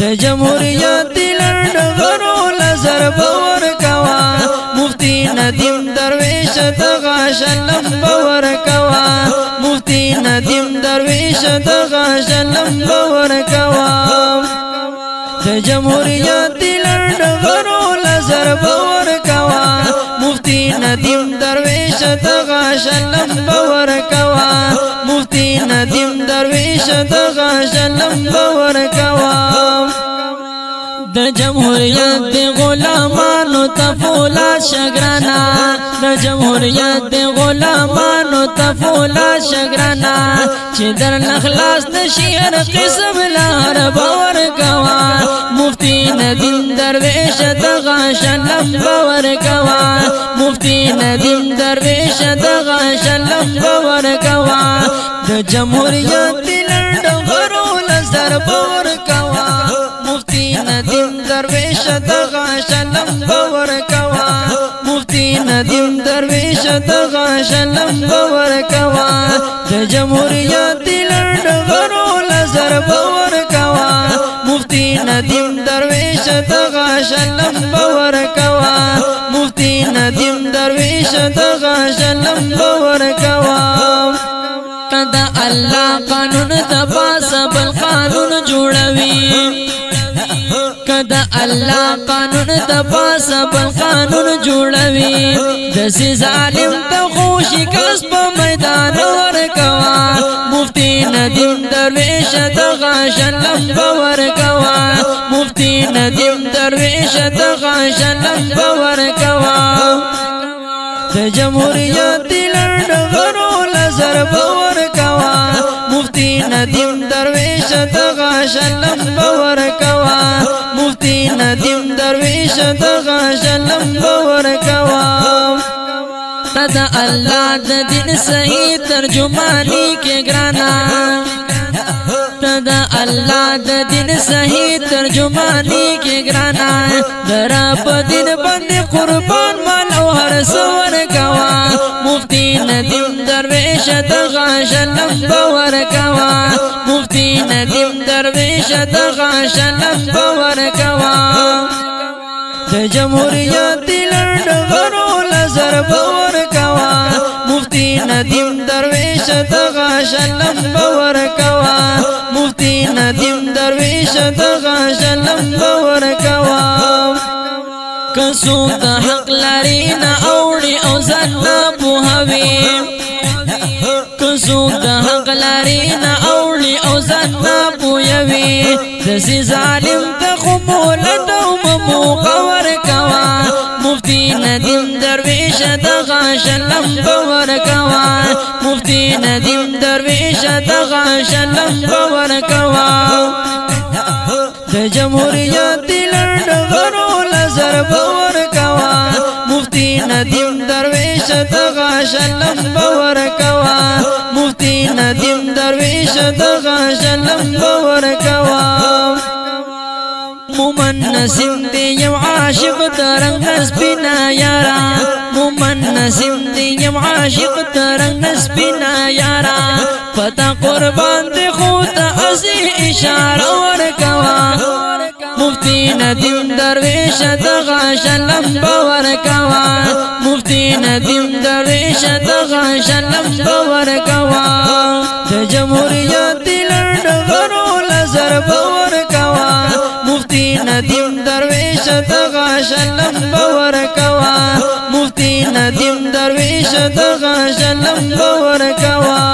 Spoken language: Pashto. د جمهوریت لړ غرو نظر باور کوا مفتی ندیم درویش دغه شلم باور کوا مفتی ندیم درویش دغه شلم باور کوا د جمهوریت لړ غرو نظر باور کوا مفتی ندیم درویش دغه شلم باور کوا مفتی ندیم درویش دغه شلم باور کوا د جمهوریت د غلامانو تفولا شګرانا د جمهوریت د غلامانو تفولا شګرانا چې در نخلاص نشي هر قسم لار باور کوا مفتی ندیم درویش دغه شلم باور کوا مفتی ندیم درویش دغه شلم باور کوا د جمهوریت لړډ غرو نظر باور کوا ندیم درویش دغا شلم باور کوا مفتی ندیم درویش دغا شلم باور کوا د جمهوریت لړ غرو نظر باور کوا مفتی ندیم درویش دغا شلم باور کوا مفتی ندیم درویش دغا شلم باور کوا کدا الله قانون د پاسه بل قانون جوړوي کدا الله قانون د پاس بل قانون جوړوي د سي ظالم ته خوشي کس په میدان ور کوا مفتي ندیم درویش د غشلم باور کوا مفتي ندیم درویش د غشلم باور کوا د جمهوریت لړ غرو نظر باور کوا مفتي ندیم درویش د غشلم باور کوا دی ندیم درویش دغه شلم باور کوام تد الله د دین صحیح ترجمانی کې ګرانا تد الله د دین صحیح ترجمانی کې ګرانا درا په دین باندې قربان مالو هر سور کوا مفتی ندیم درویش دغه شلم باور کوا مفتی ندیم درویش دغه شلم باور کوا د جمهوریت لړډ غرو نظر باور کوا مفتی ندیم درویش دغه شلم باور کوا مفتی ندیم درویش دغه شلم باور کوا کسو د حق لري نه اوړي او ځان نه بوهوي کسو د حق لري نه او ځان نه پویوي دسې ظالم ته خو مولد او موقع ورکوا مفتی ندیم درویش دغه شلم باور کوا مفتی ندیم درویش دغه شلم باور کوا د جمهوریت لړډ غرو لزر باور کوا مفتی ندیم درویش دغه شلم باور کوا مفتی ندیم درویش دغه شلم باور کوام مومن نسیم دی یو عاشق ترنگ نسبینا یارا مومن نسیم دی یو عاشق ترنگ نسبینا یارا پتا قربان دی خود ازی اشاره ورکوا مفتی ندیم درویش دغا شلم باور کوا مفتی ندیم درویش دغا شلم باور کوا د جمهوریت لړ غرو لزر باور کوا مفتی ندیم درویش دغا شلم باور کوا مفتی ندیم درویش دغا شلم باور کوا